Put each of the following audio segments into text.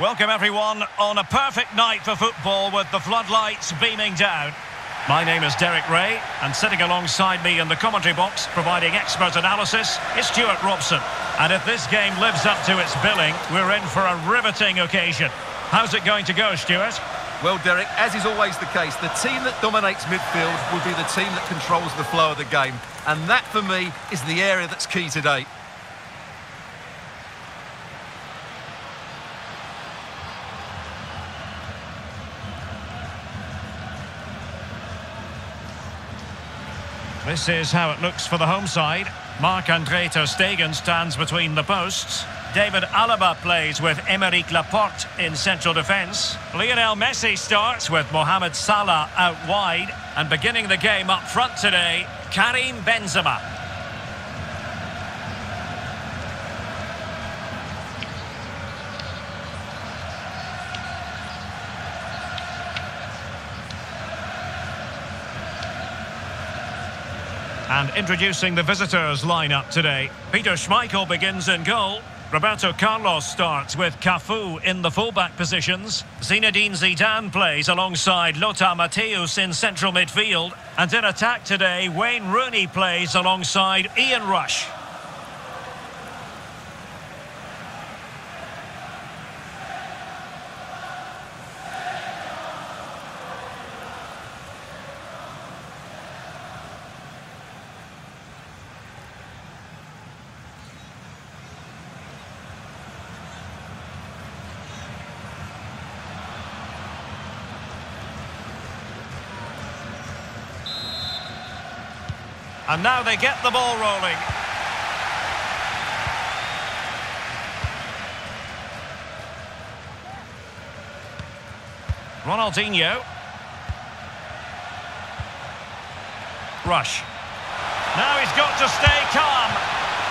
Welcome everyone on a perfect night for football with the floodlights beaming down. My name is Derek Rae and sitting alongside me in the commentary box providing expert analysis is Stewart Robson. And if this game lives up to its billing, we're in for a riveting occasion. How's it going to go, Stewart? Well, Derek, as is always the case, the team that dominates midfield will be the team that controls the flow of the game. And that, for me, is the area that's key today. This is how it looks for the home side. Marc-Andre Ter Stegen stands between the posts. David Alaba plays with Aymeric Laporte in central defence. Lionel Messi starts with Mohamed Salah out wide. And beginning the game up front today, Karim Benzema. And introducing the visitors lineup today. Peter Schmeichel begins in goal. Roberto Carlos starts with Cafu in the fullback positions. Zinedine Zidane plays alongside Lothar Matthäus in central midfield. And in attack today, Wayne Rooney plays alongside Ian Rush. And now they get the ball rolling. Ronaldinho. Rush. Now he's got to stay calm.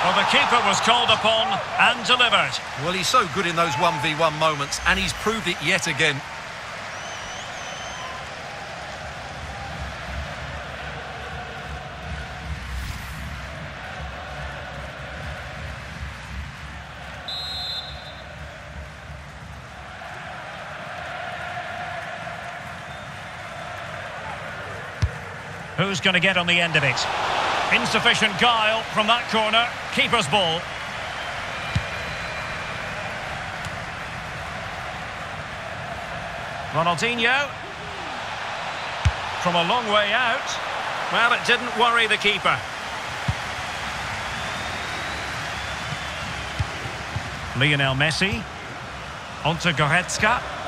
Well, the keeper was called upon and delivered. Well, he's so good in those 1v1 moments, and he's proved it yet again. Who's going to get on the end of it? Insufficient guile from that corner. Keeper's ball. Ronaldinho. From a long way out. Well, it didn't worry the keeper. Lionel Messi. Onto Goretzka.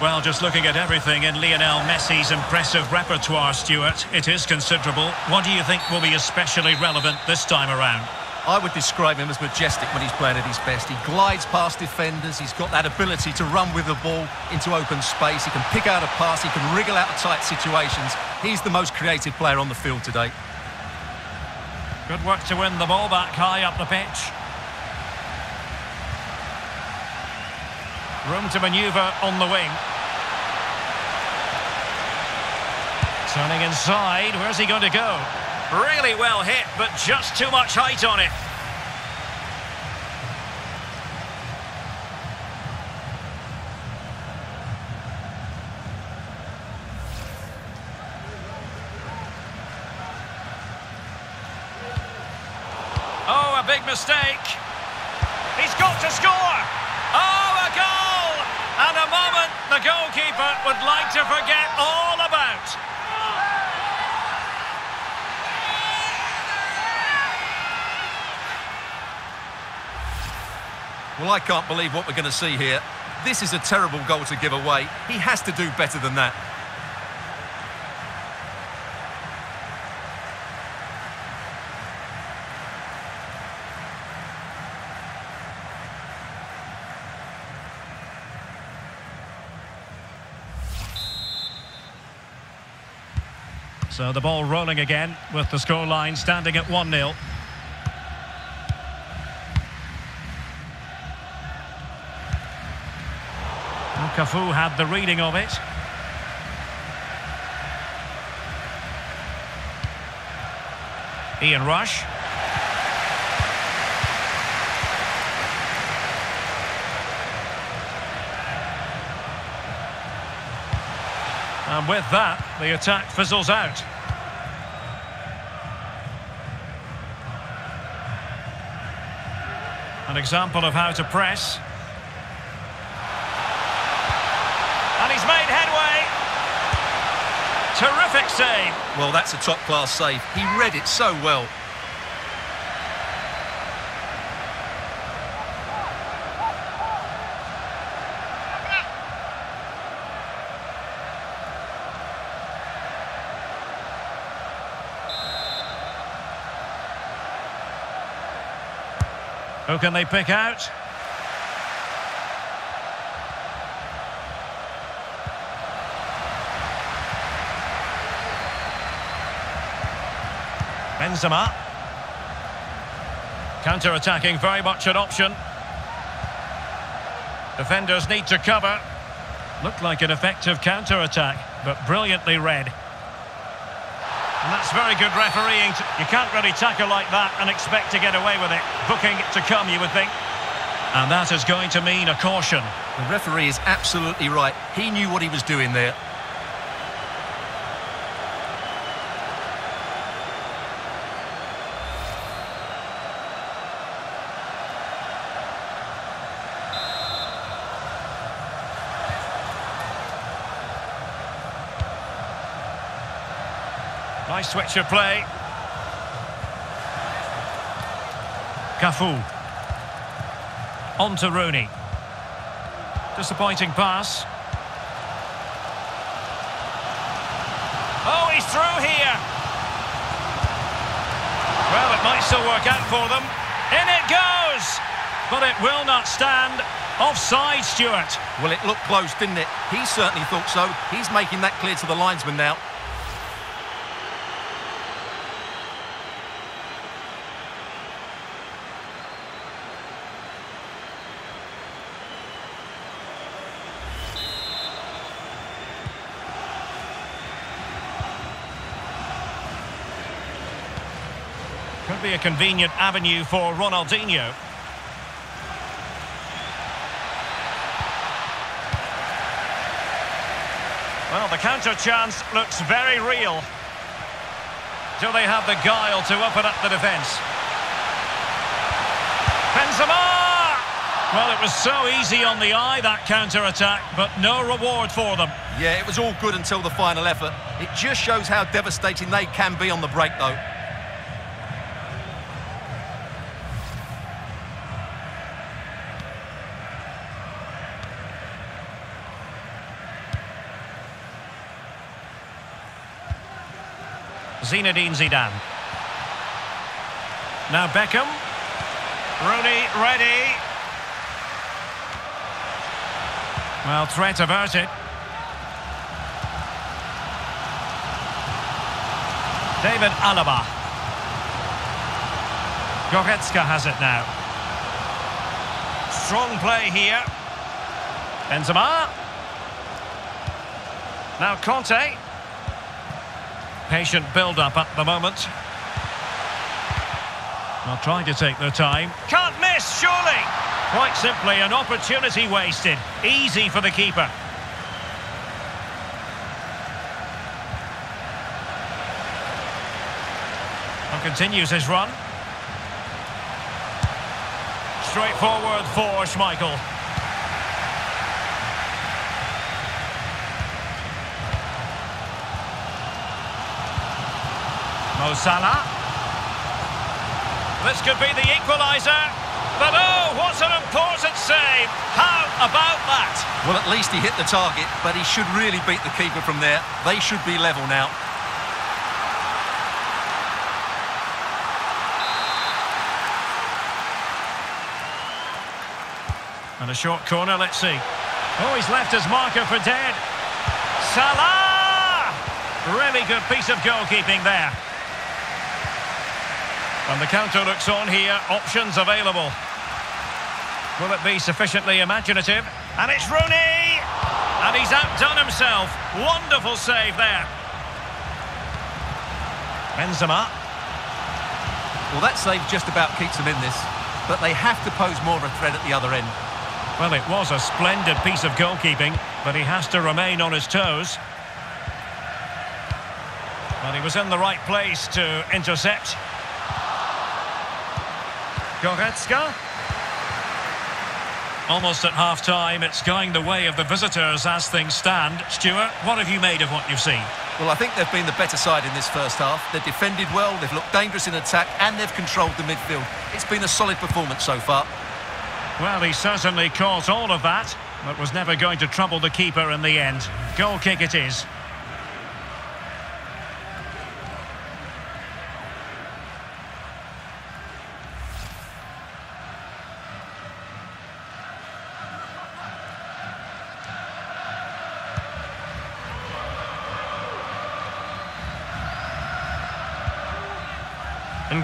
Well, just looking at everything in Lionel Messi's impressive repertoire, Stewart, it is considerable. What do you think will be especially relevant this time around? I would describe him as majestic when he's playing at his best. He glides past defenders. He's got that ability to run with the ball into open space. He can pick out a pass. He can wriggle out of tight situations. He's the most creative player on the field today. Good work to win the ball back high up the pitch. Room to manoeuvre on the wing. Turning inside, where's he going to go? Really well hit, but just too much height on it. Oh, a big mistake. He's got to score. Oh, a goal! And a moment the goalkeeper would like to forget all about. Well, I can't believe what we're going to see here. This is a terrible goal to give away. He has to do better than that. So the ball rolling again with the scoreline standing at 1-0. Cafu had the reading of it. Ian Rush. And with that, the attack fizzles out. An example of how to press. And he's made headway. Terrific save. Well, that's a top-class save. He read it so well. Who can they pick out? Benzema. Counter-attacking, very much an option. Defenders need to cover. Looked like an effective counter-attack, but brilliantly read. And that's very good refereeing. You can't really tackle like that and expect to get away with it. Booking to come, you would think. And that is going to mean a caution. The referee is absolutely right. He knew what he was doing there. Nice switch of play. Cafu. On to Rooney. Disappointing pass. Oh, he's through here. Well, it might still work out for them. In it goes! But it will not stand. Offside, Stewart. Well, it looked close, didn't it? He certainly thought so. He's making that clear to the linesman now. Be a convenient avenue for Ronaldinho. Well, the counter chance looks very real. Do they have the guile to open up the defence? Benzema! Well, it was so easy on the eye, that counter-attack, but no reward for them. Yeah, it was all good until the final effort. It just shows how devastating they can be on the break, though. Zinedine Zidane. Now Beckham. Rooney ready. Well, threat averted. David Alaba. Goretzka has it now. Strong play here. Benzema. Now Conte. Patient build-up at the moment. Well, trying to take their time. Can't miss, surely! Quite simply, an opportunity wasted. Easy for the keeper. And continues his run. Straightforward for Schmeichel. Mo Salah. This could be the equaliser. But oh, what an important save. How about that? Well, at least he hit the target, but he should really beat the keeper from there. They should be level now. And a short corner, let's see. Oh, he's left his marker for dead. Salah! Really good piece of goalkeeping there. And the counter looks on here. Options available. Will it be sufficiently imaginative? And it's Rooney! And he's outdone himself. Wonderful save there. Benzema. Well, that save just about keeps them in this. But they have to pose more of a threat at the other end. Well, it was a splendid piece of goalkeeping, but he has to remain on his toes. And he was in the right place to intercept. Goretzka. Almost at half-time, it's going the way of the visitors as things stand. Stewart, what have you made of what you've seen? Well, I think they've been the better side in this first half. They've defended well, they've looked dangerous in attack, and they've controlled the midfield. It's been a solid performance so far. Well, he certainly caught all of that, but was never going to trouble the keeper in the end. Goal kick it is.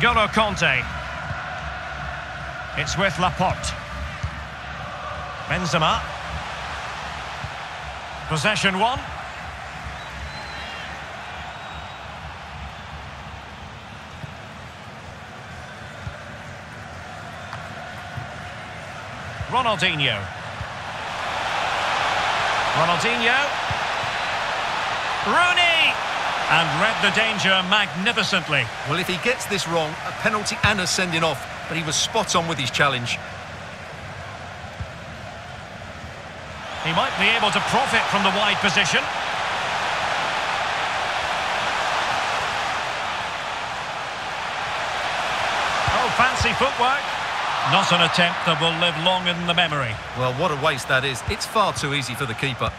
N'Golo Kanté. It's with Laporte. Benzema. Possession one. Ronaldinho. Ronaldinho. Rooney! And read the danger magnificently. Well, if he gets this wrong, a penalty and a sending off, but he was spot on with his challenge. He might be able to profit from the wide position. Oh, fancy footwork. Not an attempt that will live long in the memory. Well, what a waste that is. It's far too easy for the keeper.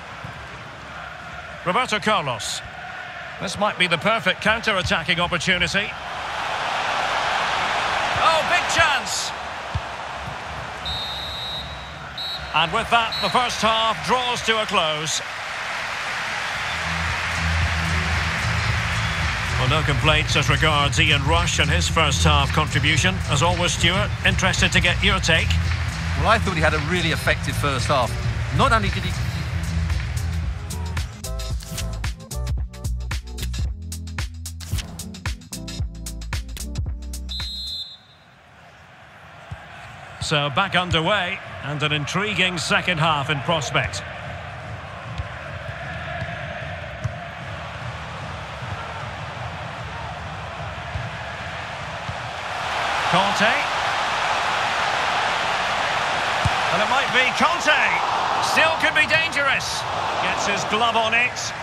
Roberto Carlos. This might be the perfect counter-attacking opportunity. Oh, big chance! And with that, the first half draws to a close. Well, no complaints as regards Ian Rush and his first half contribution. As always, Stewart, interested to get your take. Well, I thought he had a really effective first half. Not only did he So back underway and an intriguing second half in prospect. Conte. And it might be Kanté. Still could be dangerous. Gets his glove on it.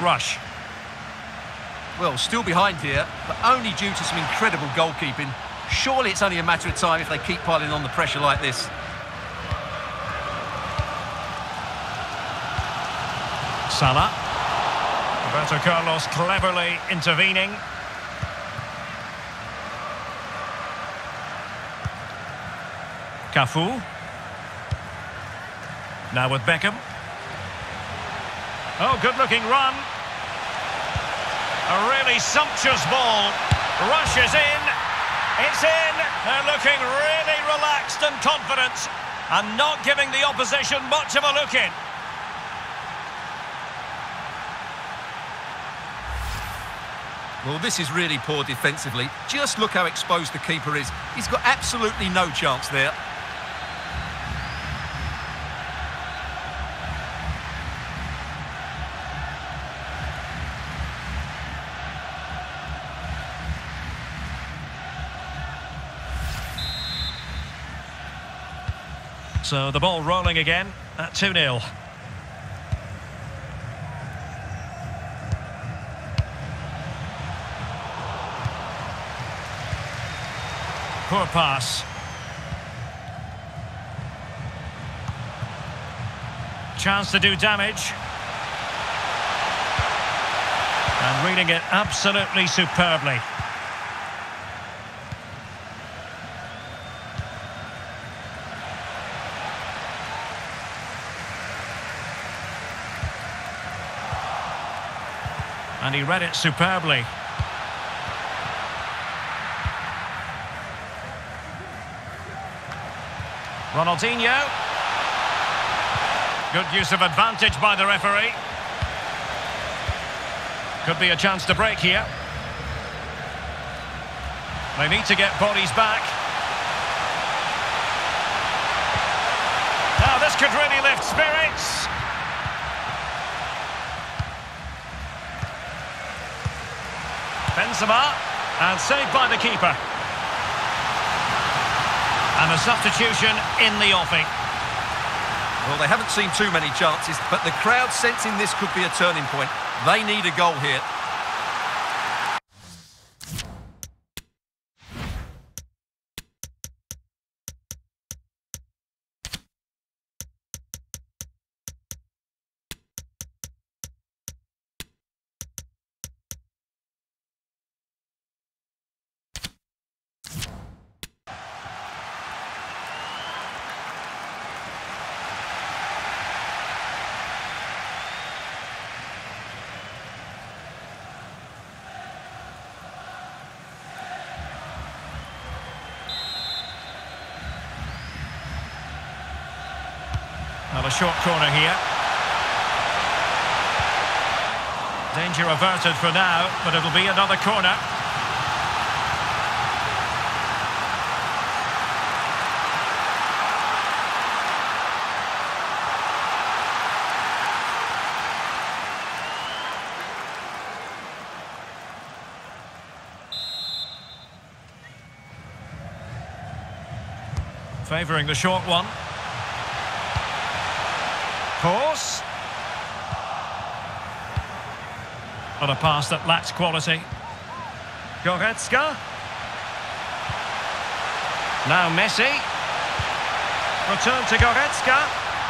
Rush. Well, still behind here, but only due to some incredible goalkeeping. Surely it's only a matter of time if they keep piling on the pressure like this. Salah. Roberto Carlos cleverly intervening. Cafu. Now with Beckham. Oh, good-looking run. A really sumptuous ball. Rushes in. It's in. They're looking really relaxed and confident and not giving the opposition much of a look in. Well, this is really poor defensively. Just look how exposed the keeper is. He's got absolutely no chance there. So the ball rolling again at 2-0. Poor pass. Chance to do damage. And reading it absolutely superbly. And he read it superbly. Ronaldinho. Good use of advantage by the referee. Could be a chance to break here. They need to get bodies back. Now this could really lift spirits. Benzema, and saved by the keeper. And a substitution in the offing. Well, they haven't seen too many chances, but the crowd sensing this could be a turning point. They need a goal here. Short corner here. Danger averted for now, but it'll be another corner. Favouring the short one. Course. But a pass that lacks quality. Goretzka. Now Messi. Return to Goretzka.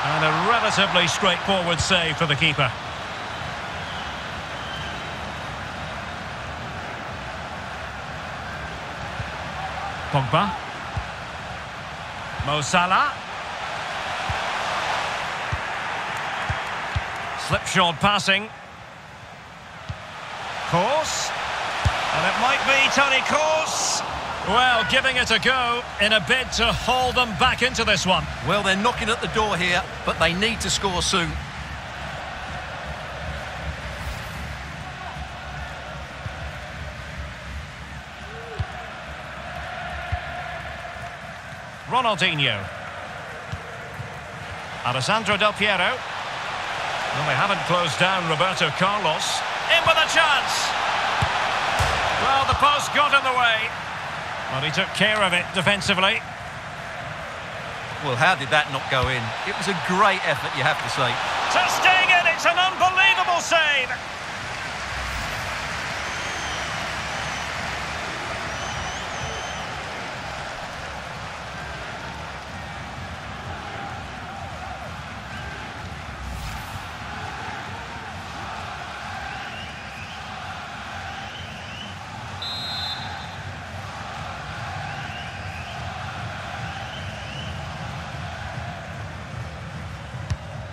And a relatively straightforward save for the keeper. Pogba. Mo Salah. Slipshod passing. Course. And it might be Tony Kroos. Well, giving it a go in a bid to haul them back into this one. Well, they're knocking at the door here, but they need to score soon. Ronaldinho. Alessandro Del Piero. Well, they haven't closed down Roberto Carlos. In with a chance. Well, the post got in the way. But he took care of it defensively. Well, how did that not go in? It was a great effort, you have to say. Ter Stegen, it's an unbelievable save.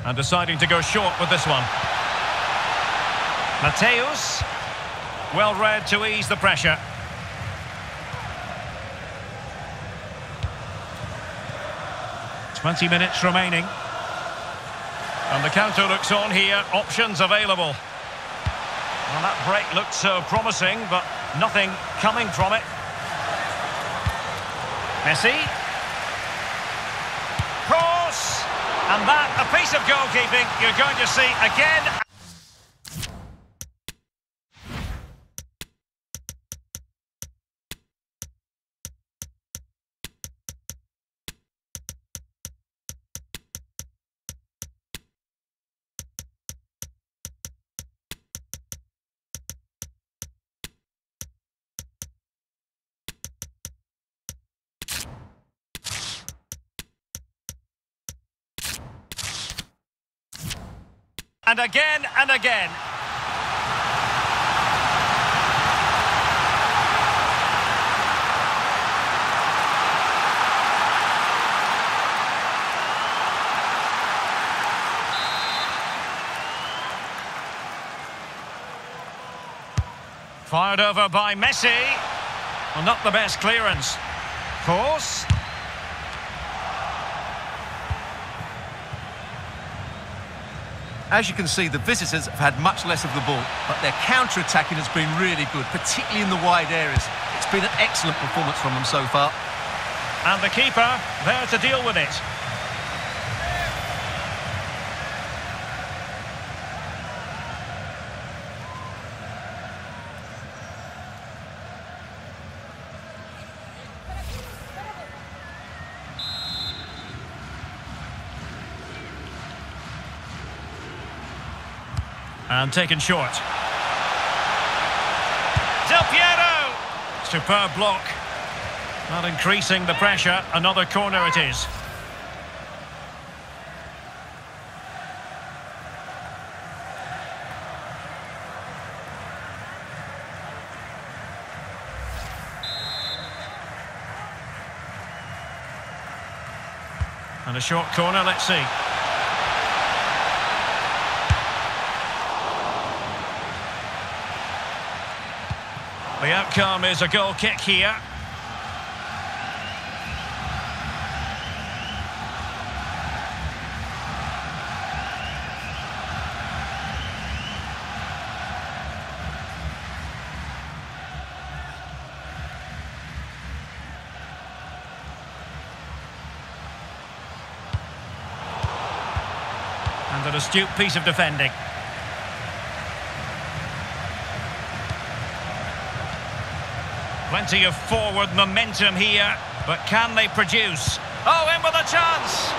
And deciding to go short with this one. Matthäus. Well read to ease the pressure. Twenty minutes remaining. And the counter looks on here. Options available. Well, that break looked so promising, but nothing coming from it. Messi. Cross. And that, a piece of goalkeeping you're going to see again. And again and again. Fired over by Messi. Well, not the best clearance. Of course. As you can see, the visitors have had much less of the ball, but their counter-attacking has been really good, particularly in the wide areas. It's been an excellent performance from them so far. And the keeper there to deal with it. And taken short. Del Piero! Superb block. Not increasing the pressure. Another corner it is. And a short corner, let's see. The outcome is a goal kick here. And an astute piece of defending. Plenty of forward momentum here, but can they produce? Oh, in with a chance!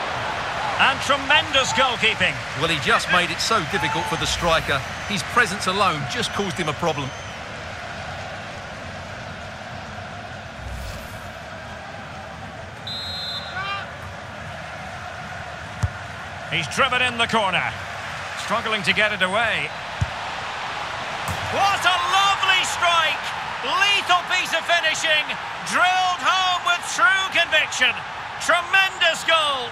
And tremendous goalkeeping. Well, he just made it so difficult for the striker. His presence alone just caused him a problem. He's driven in the corner. Struggling to get it away. What a! Finishing. Drilled home with true conviction. Tremendous goal.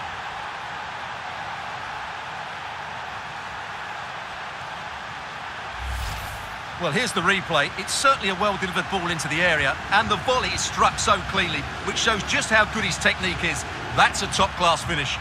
Well, here's the replay. It's certainly a well-delivered ball into the area, and the volley is struck so cleanly, which shows just how good his technique is. That's a top-class finish.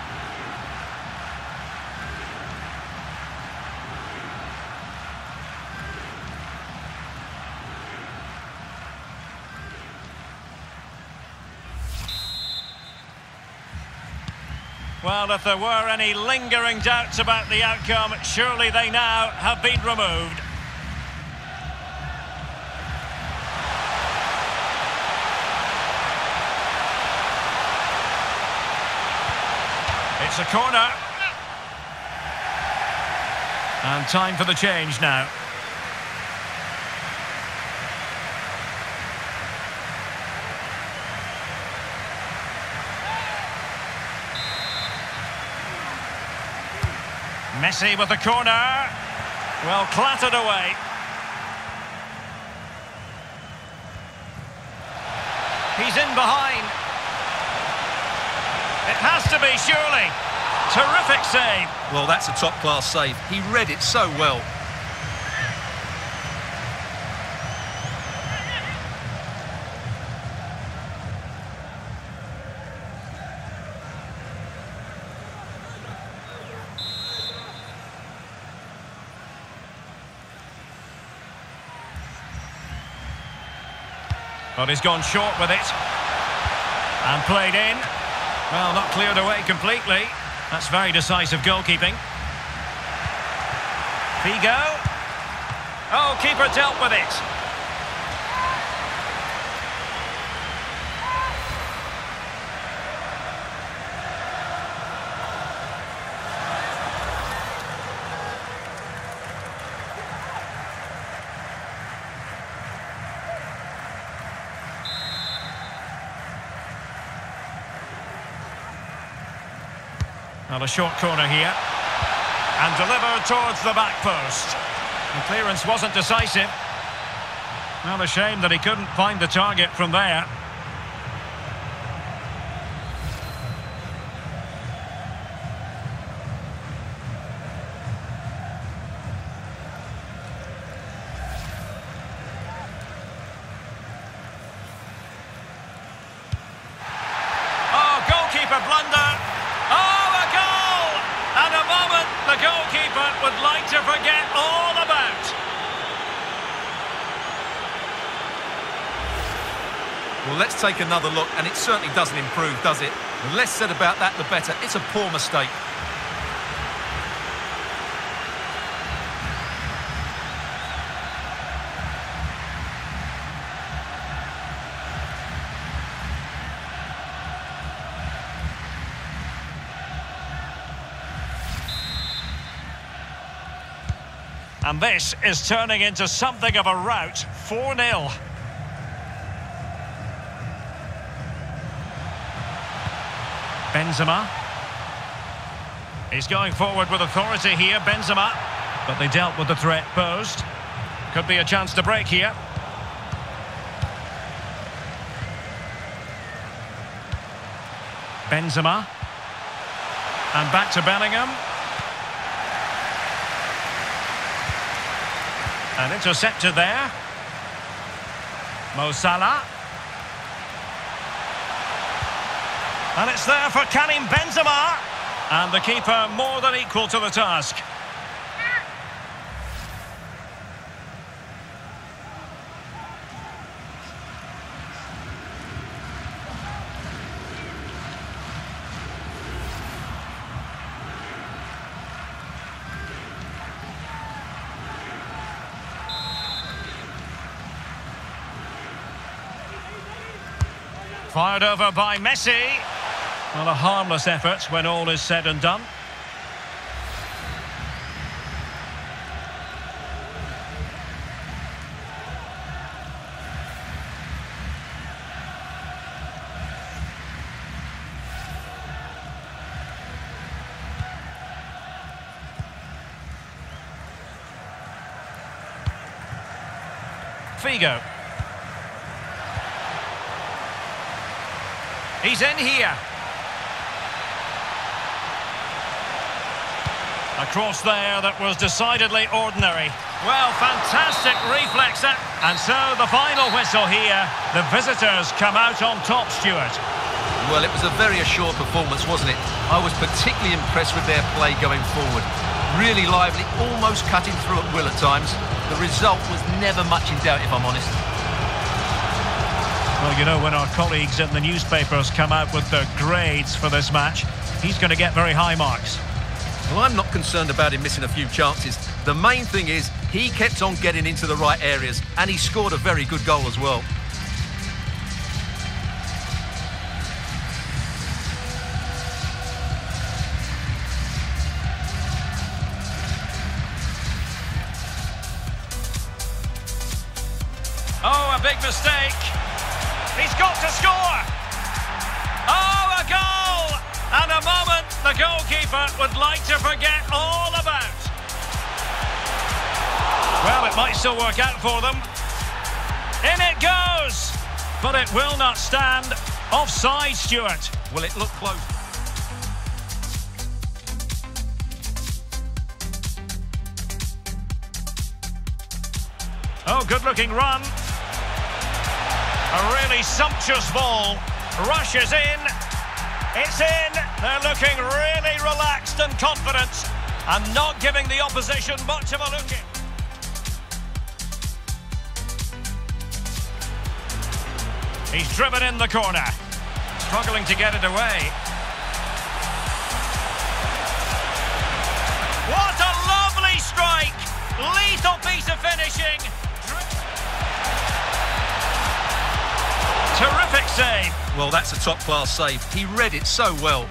Well, if there were any lingering doubts about the outcome, surely they now have been removed. It's a corner. And time for the change now. Messi with the corner. Well, clattered away. He's in behind. It has to be, surely. Terrific save. Well, that's a top-class save. He read it so well. But he's gone short with it. And played in. Well, not cleared away completely. That's very decisive goalkeeping. Figo. Oh, keeper dealt with it. A short corner here. And delivered towards the back post. The clearance wasn't decisive. Well, a shame that he couldn't find the target from there. Oh, goalkeeper blunder. Oh, a goal! And a moment the goalkeeper would like to forget all about. Well, let's take another look, and it certainly doesn't improve, does it? The less said about that, the better. It's a poor mistake. And this is turning into something of a rout. 4-0. Benzema. He's going forward with authority here, Benzema. But they dealt with the threat posed. Could be a chance to break here. Benzema. And back to Bellingham. And intercepted there. Mo Salah. And it's there for Karim Benzema. And the keeper more than equal to the task. Fired over by Messi. Well, a harmless effort when all is said and done. Figo. He's in here. A cross there that was decidedly ordinary. Well, fantastic reflex. And so the final whistle here. The visitors come out on top, Stewart. Well, it was a very assured performance, wasn't it? I was particularly impressed with their play going forward. Really lively, almost cutting through at will at times. The result was never much in doubt, if I'm honest. Well, you know, when our colleagues in the newspapers come out with their grades for this match, he's going to get very high marks. Well, I'm not concerned about him missing a few chances. The main thing is he kept on getting into the right areas and he scored a very good goal as well. Oh, a big mistake. He's got to score. Oh, a goal! And a moment the goalkeeper would like to forget all about. Well, it might still work out for them. In it goes! But it will not stand. Offside, Stewart. Will it look close. Oh, good-looking run. A really sumptuous ball. Rushes in. It's in. They're looking really relaxed and confident and not giving the opposition much of a look in. He's driven in the corner. Struggling to get it away. What a lovely strike! Lethal piece of finishing. Terrific save. Well, that's a top-class save. He read it so well.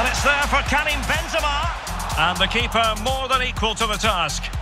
And it's there for Karim Benzema. And the keeper more than equal to the task.